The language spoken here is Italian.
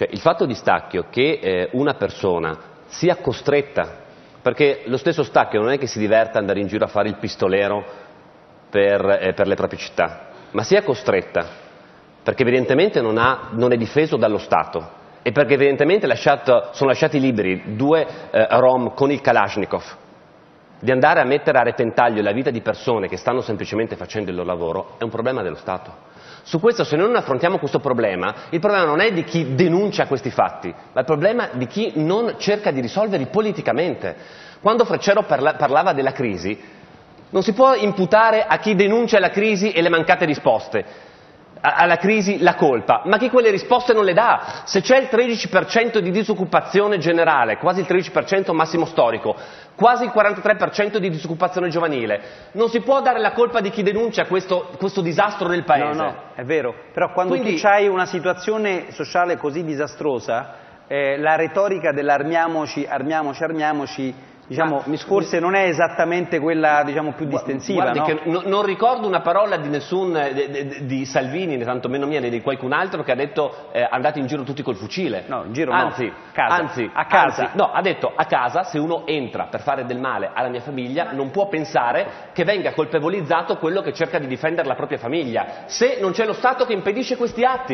Cioè, il fatto di Stacchio che eh, una persona sia costretta, perché lo stesso Stacchio non è che si diverta ad andare in giro a fare il pistolero per, eh, per le proprie città, ma sia costretta, perché evidentemente non, ha, non è difeso dallo Stato e perché evidentemente lasciato, sono lasciati liberi due eh, rom con il Kalashnikov, di andare a mettere a repentaglio la vita di persone che stanno semplicemente facendo il loro lavoro, è un problema dello Stato. Su questo, se noi non affrontiamo questo problema, il problema non è di chi denuncia questi fatti, ma il problema di chi non cerca di risolverli politicamente. Quando Freccero parla parlava della crisi, non si può imputare a chi denuncia la crisi e le mancate risposte alla crisi la colpa, ma chi quelle risposte non le dà. Se c'è il 13% di disoccupazione generale, quasi il 13% massimo storico, quasi il 43% di disoccupazione giovanile, non si può dare la colpa di chi denuncia questo, questo disastro nel Paese. No, no, è vero, però quando Quindi... tu hai una situazione sociale così disastrosa, eh, la retorica dell'armiamoci, armiamoci, armiamoci diciamo, forse non è esattamente quella diciamo, più distensiva. No? no, non ricordo una parola di nessun, di, di Salvini, né tantomeno mia, né di qualcun altro che ha detto eh, andate in giro tutti col fucile. No, in giro anzi, no. Casa. Anzi, a casa. Anzi, no, ha detto a casa se uno entra per fare del male alla mia famiglia non può pensare che venga colpevolizzato quello che cerca di difendere la propria famiglia, se non c'è lo Stato che impedisce questi atti.